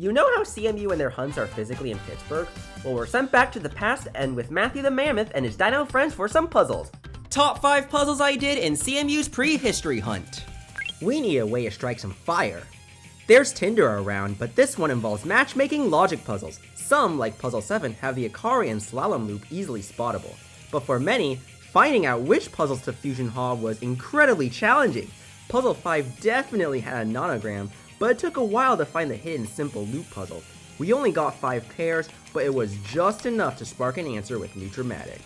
You know how CMU and their hunts are physically in Pittsburgh? Well, we're sent back to the past and with Matthew the Mammoth and his dino friends for some puzzles. Top 5 puzzles I did in CMU's prehistory hunt. We need a way to strike some fire. There's Tinder around, but this one involves matchmaking logic puzzles. Some, like Puzzle 7, have the Akari and Slalom Loop easily spottable. But for many, finding out which puzzles to Fusion Hall was incredibly challenging. Puzzle 5 definitely had a nonogram, but it took a while to find the hidden simple loop puzzle. We only got 5 pairs, but it was just enough to spark an answer with Nutrimatic.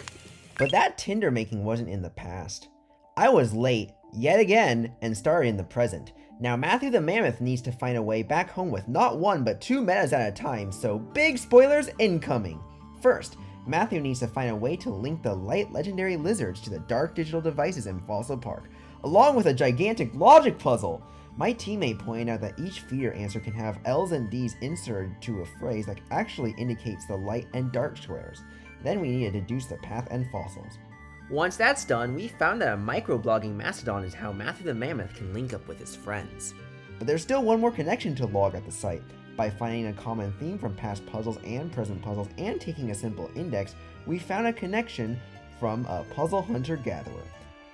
But that Tinder making wasn't in the past. I was late, yet again, and started in the present. Now, Matthew the Mammoth needs to find a way back home with not one but two metas at a time, so big spoilers incoming! First, Matthew needs to find a way to link the light legendary lizards to the dark digital devices in Fossil Park, along with a gigantic logic puzzle! My teammate pointed out that each feeder answer can have L's and D's inserted to a phrase that actually indicates the light and dark squares. Then we need to deduce the path and fossils. Once that's done, we found that a microblogging mastodon is how Matthew the Mammoth can link up with his friends. But there's still one more connection to log at the site. By finding a common theme from past puzzles and present puzzles and taking a simple index, we found a connection from a puzzle hunter gatherer.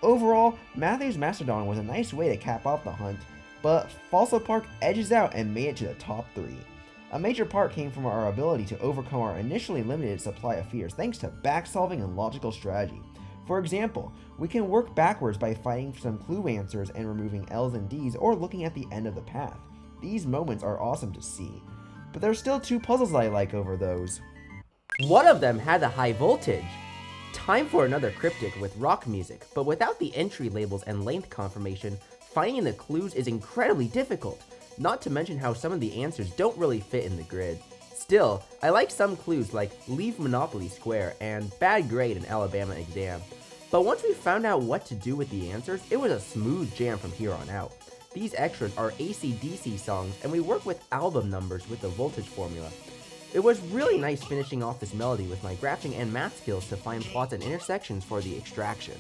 Overall, Matthew's Mastodon was a nice way to cap off the hunt, but Fossil Park edges out and made it to the top 3. A major part came from our ability to overcome our initially limited supply of fears thanks to back solving and logical strategy. For example, we can work backwards by finding some clue answers and removing L's and D's or looking at the end of the path. These moments are awesome to see. But there's still two puzzles I like over those. One of them had the high voltage. Time for another cryptic with rock music, but without the entry labels and length confirmation, finding the clues is incredibly difficult, not to mention how some of the answers don't really fit in the grid. Still, I like some clues like leave Monopoly Square and bad grade in Alabama exam. But once we found out what to do with the answers, it was a smooth jam from here on out. These extras are AC/DC songs, and we work with album numbers with the voltage formula. It was really nice finishing off this melody with my graphing and math skills to find plots and intersections for the extraction.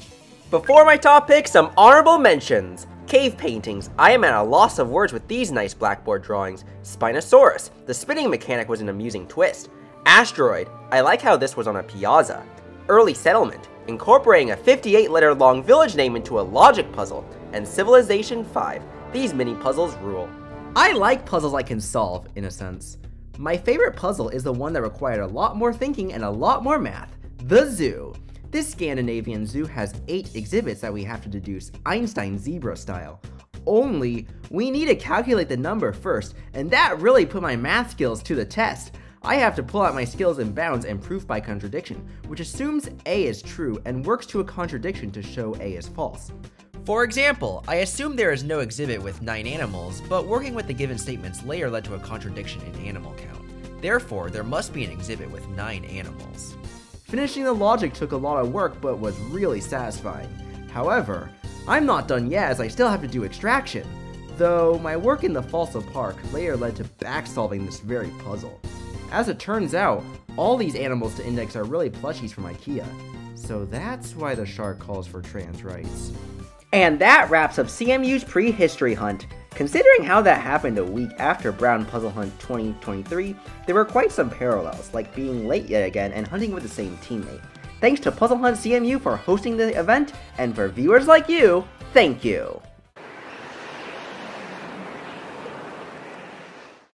Before my top pick, some honorable mentions. Cave paintings. I am at a loss of words with these nice blackboard drawings. Spinosaurus. The spinning mechanic was an amusing twist. Asteroid. I like how this was on a piazza. Early settlement incorporating a 58 letter long village name into a logic puzzle, and Civilization 5. These mini puzzles rule. I like puzzles I can solve, in a sense. My favorite puzzle is the one that required a lot more thinking and a lot more math, the zoo. This Scandinavian zoo has 8 exhibits that we have to deduce Einstein zebra style. Only, we need to calculate the number first, and that really put my math skills to the test. I have to pull out my skills in bounds and proof by contradiction, which assumes A is true and works to a contradiction to show A is false. For example, I assume there is no exhibit with 9 animals, but working with the given statements later led to a contradiction in animal count. Therefore, there must be an exhibit with 9 animals. Finishing the logic took a lot of work but was really satisfying. However, I'm not done yet as I still have to do extraction, though my work in the Fossil Park later led to back solving this very puzzle. As it turns out, all these animals to index are really plushies from IKEA. So that's why the shark calls for trans rights. And that wraps up CMU's prehistory hunt. Considering how that happened a week after Brown Puzzle Hunt 2023, there were quite some parallels, like being late yet again and hunting with the same teammate. Thanks to Puzzle Hunt CMU for hosting the event, and for viewers like you, thank you!